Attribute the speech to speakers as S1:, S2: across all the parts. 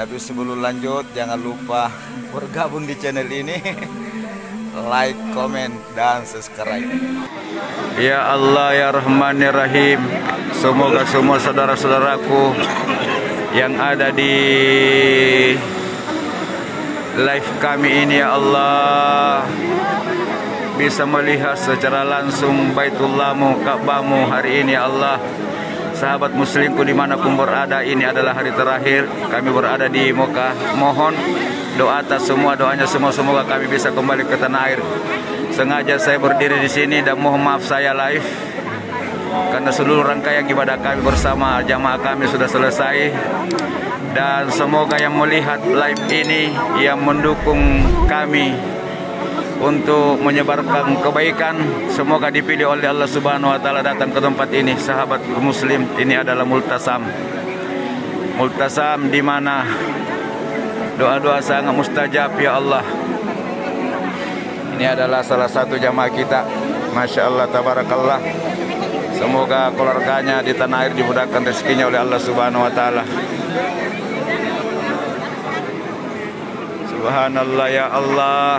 S1: Tapi sebelum lanjut jangan lupa bergabung di channel ini. like, comment, dan subscribe.
S2: Ya Allah ya Rahman ya Rahim Semoga semua saudara-saudaraku Yang ada di Live kami ini ya Allah Bisa melihat secara langsung Baitullahmu, Ka'bahmu hari ini ya Allah Sahabat muslimku di mana pun berada Ini adalah hari terakhir Kami berada di Mekah. Mohon doa atas semua doanya semua Semoga kami bisa kembali ke tanah air. Sengaja saya berdiri di sini dan mohon maaf saya live karena seluruh rangkaian ibadah kami bersama jamaah kami sudah selesai. Dan semoga yang melihat live ini yang mendukung kami untuk menyebarkan kebaikan semoga dipilih oleh Allah Subhanahu wa taala datang ke tempat ini sahabat muslim ini adalah multasam multasam di mana doa-doa sangat mustajab ya Allah ini adalah salah satu jamaah kita. Masya Allah, tabarakallah. Semoga keluarganya di tanah air dimudahkan rezekinya oleh Allah Subhanahu wa taala. Subhanallah ya Allah.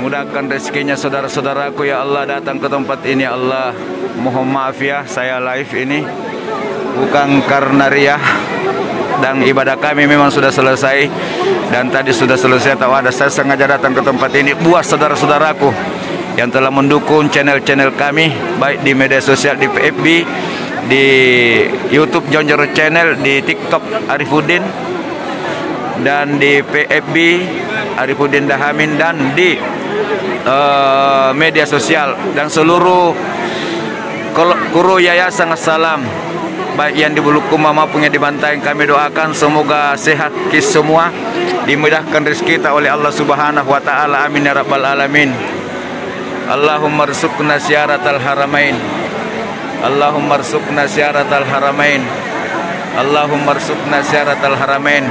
S2: Mudahkan rezekinya saudara-saudaraku ya Allah datang ke tempat ini ya Allah. Mohon maaf ya saya live ini bukan karena riah dan ibadah kami memang sudah selesai dan tadi sudah selesai tahu ada saya sengaja datang ke tempat ini buat saudara-saudaraku yang telah mendukung channel-channel kami baik di media sosial di FB di YouTube Jonjor Channel di TikTok Arifuddin dan di PFB Arifuddin Dahamin dan di uh, media sosial dan seluruh kru yayasan Assalam baik yang di Bulukumah maupun yang di Bantaeng kami doakan semoga sehat kis semua dimudahkan rezeki kita oleh Allah Subhanahu wa taala. Amin ya rabbal alamin. Allahumma rzuqna syaratal haramain. Allahumma rzuqna syaratal haramain. Allahumma rzuqna syaratal haramain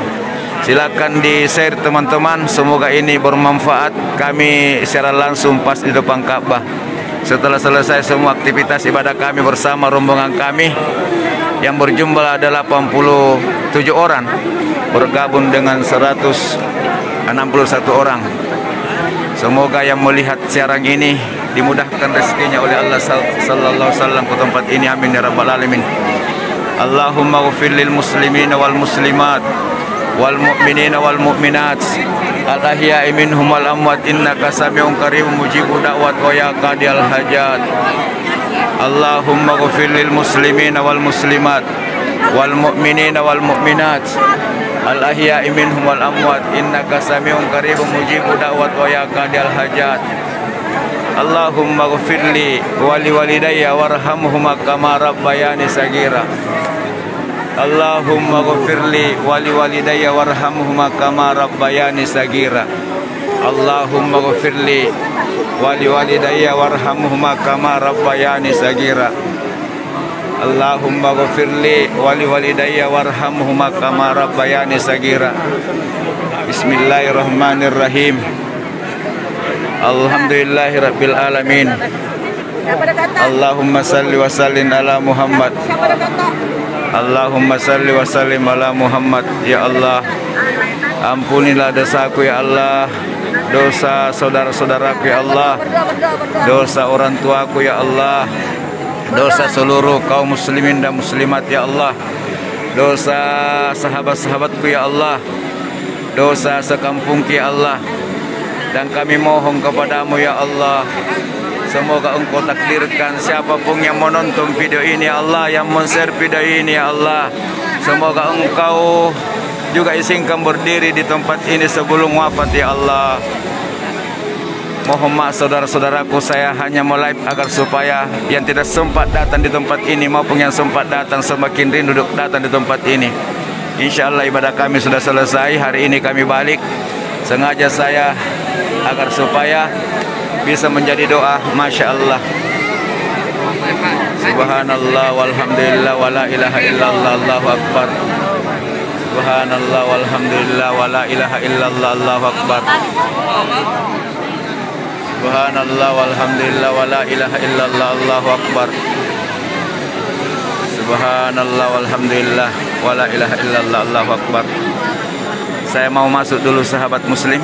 S2: Silakan di share teman-teman. Semoga ini bermanfaat. Kami secara langsung pas di depan Ka'bah Setelah selesai semua aktivitas ibadah kami bersama rombongan kami yang berjumlah ada 87 orang bergabung dengan 161 orang. Semoga yang melihat siaran ini dimudahkan rezekinya oleh Allah sallallahu alaihi wasallam ke tempat ini. Amin ya rabbal alamin. Allahumma ghfir lil muslimin wal muslimat wal mu'minin wal mu'minat al ahya'i minhum wal amwat innaka samiun qaribun mujibud da'wat wa ya qadiyal hajat. Allahumma ghafir lil muslimin wal muslimat wal mu'minin wal mu'minat al ahya'i minhum wal amwat innaka samiun qaribun mujibu da'wat wa ya qadil hajat Allahumma ghafir li wa li walidayya warhamhuma kama rabbayani sagira Allahumma ghafir li wa li walidayya warhamhuma kama rabbayani sagira. Allahumma ghafir li wali walidayya warhamhuma kama rabbayani sagira. Allahumma ghafirli wali walidayya warhamhuma kama rabbayani sagira. Bismillahirrahmanirrahim. Alhamdulillahi rabbil alamin. Allahumma salli wa sallim ala Muhammad Allahumma salli wa sallim ala Muhammad Ya Allah. Ampunilah dosaku ya Allah. Dosa saudara-saudaraku ya Allah. Dosa orang tuaku ya Allah. Dosa seluruh kaum muslimin dan muslimat ya Allah. Dosa sahabat-sahabatku ya Allah. Dosa sekampungku ya Allah. Dan kami mohon kepadamu ya Allah Semoga engkau takdirkan siapa pun yang menonton video ini Allah Yang men-share video ini Allah Semoga engkau juga izinkan berdiri di tempat ini sebelum wafat ya Allah Mohon maaf saudara-saudaraku saya hanya mau agar supaya yang tidak sempat datang di tempat ini maupun yang sempat datang semakin rindu datang di tempat ini. Insya Allah ibadah kami sudah selesai. Hari ini kami balik. Sengaja saya agar supaya bisa menjadi doa. Masya Allah. Subhanallah walhamdulillah wala ilaha illallah Allahu akbar. Subhanallah walhamdulillah wala ilaha illallah Allahu akbar. Subhanallah walhamdulillah wala ilaha illallah Allahu akbar. Subhanallah walhamdulillah Wala ilaha illallah Allahu akbar. Saya mau masuk dulu sahabat muslim.